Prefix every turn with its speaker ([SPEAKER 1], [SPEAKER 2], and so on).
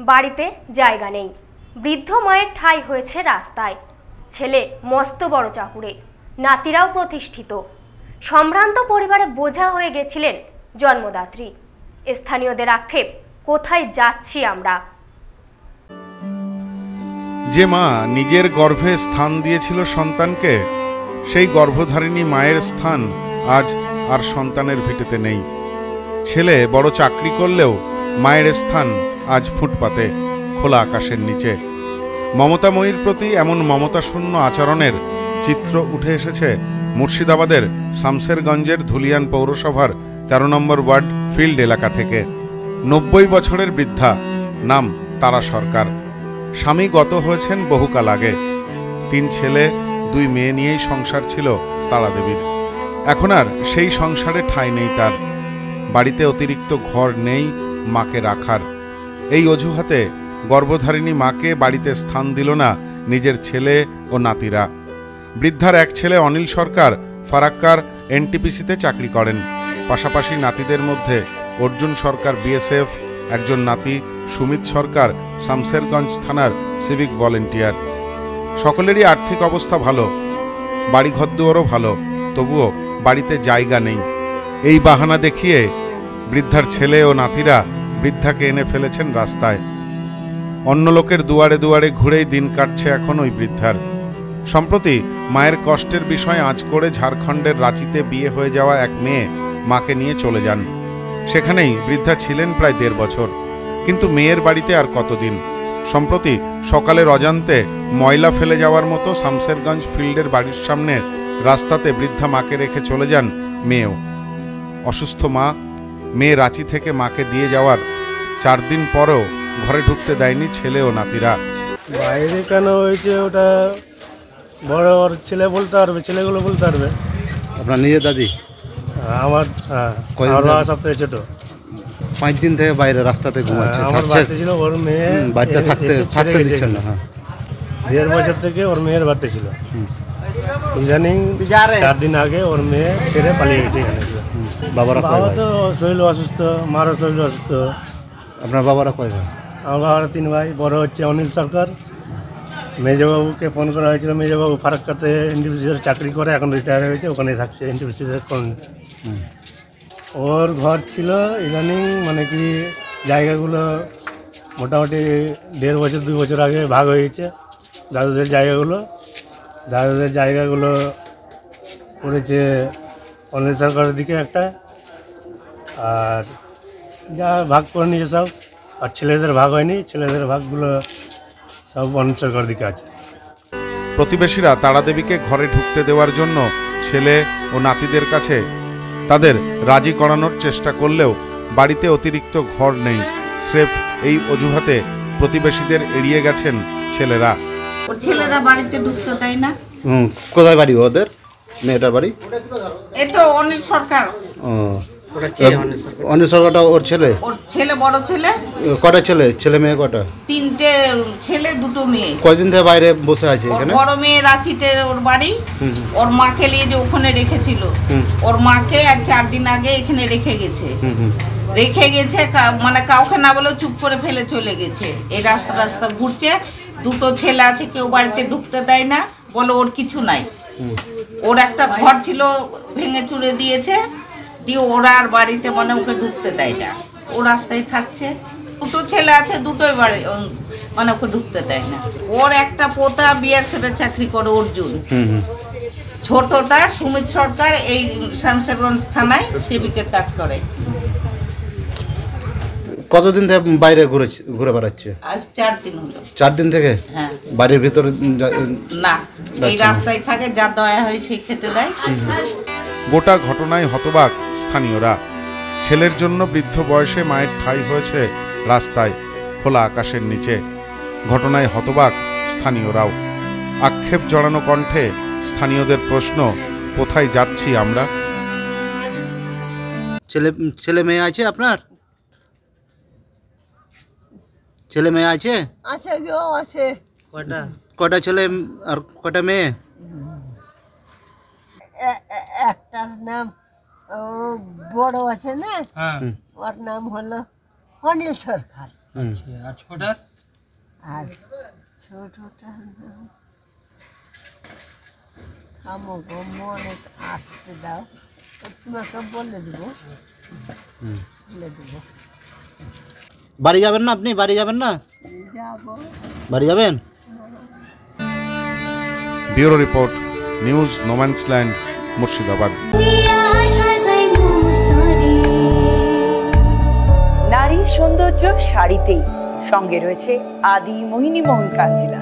[SPEAKER 1] বাড়িতে জায়গা নেই। বৃদ্ধ মায়ের ঠাঁই হয়েছে রাস্তায়। ছেলে মস্ত বড় চাকুরে। নাতিরাও প্রতিষ্ঠিত। সম্ভ্রান্ত পরিবারে বোঝা হয়ে গেছিলেন জন্মদাত্রী। স্থানীয়দের আক্ষেপ, কোথায় যাচ্ছি আমরা?
[SPEAKER 2] যে মা নিজের গর্ভে স্থান দিয়েছিল সন্তানকে, সেই গর্ভধারিণী মায়ের স্থান আজ আর সন্তানের ভিটেতে নেই। ছেলে বড় চাকরি করলেও মায়ের স্থান আজ ফুটপাতে খোলা আকাশের নিচে। মমতাময়ীর প্রতি এমন মমতাশূন্য আচরণের চিত্র উঠে এসেছে মুর্শিদাবাদের শামসেরগঞ্জের ধুলিয়ান পৌরসভার তেরো নম্বর ওয়ার্ড ফিল্ড এলাকা থেকে। নব্বই বছরের বৃদ্ধা, নাম তারা সরকার। স্বামী গত হয়েছেন বহুকাল আগে। তিন ছেলে, দুই মেয়ে নিয়েই সংসার ছিল তারাদেবীর। এখন আর সেই সংসারে ঠাঁই নেই তার। বাড়িতে অতিরিক্ত ঘর নেই মাকে রাখার। এই অজুহাতে গর্ভধারিণী মাকে বাড়িতে স্থান দিল না নিজের ছেলে ও নাতিরা। বৃদ্ধার এক ছেলে অনিল সরকার ফারাক্কার এনটিপিসিতে চাকরি করেন। পাশাপাশি নাতিদের মধ্যে অর্জুন সরকার বিএসএফ, একজন নাতি সুমিত সরকার শামসেরগঞ্জ থানার সিভিক ভলেন্টিয়ার। সকলেরই আর্থিক অবস্থা ভালো বাড়ি ঘরদুয়ারও ভালো, তবুও বাড়িতে জায়গা নেই। এই বাহানা দেখিয়ে বৃদ্ধার ছেলে ও নাতিরা বৃদ্ধাকে এনে ফেলেছেন রাস্তায়। অন্য লোকের দুয়ারে দুয়ারে ঘুরেই দিন কাটছে এখন ওই বৃদ্ধার। সম্প্রতি মায়ের কষ্টের বিষয় আঁচ করে ঝাড়খণ্ডের রাঁচিতে বিয়ে হয়ে যাওয়া এক মেয়ে মাকে নিয়ে চলে যান। সেখানেই বৃদ্ধা ছিলেন প্রায় দেড় বছর। কিন্তু মেয়ের বাড়িতে আর কতদিন? সম্প্রতি সকালের অজান্তে ময়লা ফেলে যাওয়ার মতো শামসেরগঞ্জ ফিল্ডের বাড়ির সামনে রাস্তাতে বৃদ্ধা মাকে রেখে চলে যান মেয়েও। অসুস্থ মা মেয়ে রাঁচি থেকে মাকে দিয়ে যাওয়ার চার দিন পরেও ঘরে ঢুকতে দেয়নি ছেলে ও নাতিরা।
[SPEAKER 3] বাইরে কেন হয়েছে ওটা? বড় ওর ছেলে বলতে পারবে ছেলেগুলো বলতে পারবে।
[SPEAKER 4] আপনার নিজের দাদি?
[SPEAKER 3] আমার হ্যাঁ
[SPEAKER 4] কয়দিন
[SPEAKER 3] আমার বাবা
[SPEAKER 4] ধরে?
[SPEAKER 3] ছোট।
[SPEAKER 4] পাঁচ দিন থেকে বাইরে রাস্তাতে ঘুমাচ্ছে
[SPEAKER 3] আমার
[SPEAKER 4] থাকছে
[SPEAKER 3] বাড়িতে ছিল ওর মেয়ে
[SPEAKER 4] বাড়িতে থাকতে থাকতে দিচ্ছেন না হ্যাঁ।
[SPEAKER 3] দেড় বছর থেকে ওর মেয়ের বাড়িতে ছিল।
[SPEAKER 4] হুম।
[SPEAKER 3] ইদানিং চার দিন আগে ওর মেয়ে ছেড়ে পালিয়ে গেছে এখানে।
[SPEAKER 4] বাবারা
[SPEAKER 3] বাবা তো শরীর অসুস্থ মারও শরীর অসুস্থ।
[SPEAKER 4] আপনার বাবারা কয়
[SPEAKER 3] আমার বাবার তিন ভাই, বড় হচ্ছে অনিল সরকার। মেজবাবুকে ফোন করা হয়েছিল, মেজবাবু ফারাক্কাতে এনটিপিসিতে চাকরি করে, এখন রিটায়ার হয়েছে ওখানে থাকছে এনটিপিসিতে। ওর ঘর ছিল ইদানিং মানে কি, জায়গাগুলো মোটামুটি দেড় বছর, দুই বছর আগে ভাগ হয়েছে, দাদুদের জায়গাগুলো। দাদুদের জায়গাগুলো করেছে অনিল সরকারের দিকে একটা, আর যা ভাগ করে নিয়েছে সব আর ছেলেদের ভাগ হয়নি ছেলেদের ভাগগুলো সব অনিল সরকারের দিকে আছে।
[SPEAKER 2] প্রতিবেশীরা তারাদেবীকে ঘরে ঢুকতে দেওয়ার জন্য ছেলে ও নাতিদের কাছে তাদের রাজি করানোর চেষ্টা করলেও বাড়িতে অতিরিক্ত ঘর নেই। স্রেফ এই অজুহাতে প্রতিবেশীদের এড়িয়ে গেছেন ছেলেরা।
[SPEAKER 5] ছেলেরা বাড়িতে ঢুকতে দেয় না?
[SPEAKER 4] হুম, কোথায় বাড়ি ওদের? মেয়েটার বাড়ি?
[SPEAKER 5] এ তো অনিল সরকার।
[SPEAKER 4] ও। অনিল সরকারটা ওর ছেলে?
[SPEAKER 5] ওর ছেলে বড় ছেলে?
[SPEAKER 4] কটা ছেলে? ছেলে মেয়ে কটা?
[SPEAKER 5] তিনটে ছেলে দুটো মেয়ে।
[SPEAKER 4] কয়দিন থেকে বাইরে বসে আছে এখানে?
[SPEAKER 5] বড় মেয়ে রাঁচিতে ওর বাড়ি। ওর মাকে নিয়ে যে ওখানে রেখেছিল। ওর মাকে আর চার দিন আগে এখানে রেখে গেছে। রেখে গেছে মানে কাউকে না বলেও চুপ করে ফেলে চলে গেছে। এই রাস্তা রাস্তা ঘুরছে। দুটো ছেলে আছে কেউ বাড়িতে ঢুকতে দেয় না। বলে ওর কিছু নাই। ওর একটা ঘর ছিল ভেঙে চুড়ে দিয়েছে। দিয়ে ওরা আর বাড়িতে মানে ওকে ঢুকতে দেয় না ও রাস্তায় থাকছে দুটো ছেলে আছে দুটোই বাড়ি মানে ওকে ঢুকতে দেয় না। ওর একটা পোতা বিআরসিএফে চাকরি করে অর্জুন। ছোটটা সুমিত সরকার এই শামসেরগঞ্জ থানায় সিভিকের কাজ করে।
[SPEAKER 4] কতদিন থেকে বাইরে ঘুরে ঘুরে বেড়াচ্ছে?
[SPEAKER 5] আজ চার দিন হলো।
[SPEAKER 4] চার দিন থেকে?
[SPEAKER 5] হ্যাঁ।
[SPEAKER 4] বাড়ির ভিতরে
[SPEAKER 5] না এই রাস্তায় থাকে যা দয়া হয় সেই খেতে দেয়।
[SPEAKER 2] গোটা ঘটনায় হতবাক স্থানীয়রা। ছেলের জন্য বৃদ্ধ বয়সে মায়ের ঠাই হয়েছে রাস্তায় খোলা আকাশের নিচে। ঘটনায় হতবাক স্থানীয়রাও। আক্ষেপ জড়ানো কণ্ঠে স্থানীয়দের প্রশ্ন কোথায় যাচ্ছি আমরা?
[SPEAKER 4] ছেলে ছেলে মেয়ে আছে আপনার? ছেলে মেয়ে আছে?
[SPEAKER 6] আছে গো আছে।
[SPEAKER 4] কটা ছেলে আর কটা মেয়ে?
[SPEAKER 6] একটার নাম ও বড় আছে না?
[SPEAKER 4] হুম।
[SPEAKER 6] ওর নাম হলো অনিল সরকার। আর ছোটটার? নাম? গো মনে আসতে দাও। তোমাকে বলে দেবো। বলে দেবো।
[SPEAKER 4] বাড়ি যাবেন না আপনি? বাড়ি যাবেন না?
[SPEAKER 6] যাব।
[SPEAKER 4] বাড়ি যাবেন?
[SPEAKER 2] Bureau report news no man's land Murshidabad.
[SPEAKER 7] নারীর সৌন্দর্য শাড়িতেই। সঙ্গে রয়েছে আদি মোহিনী মোহন কাঞ্জিলা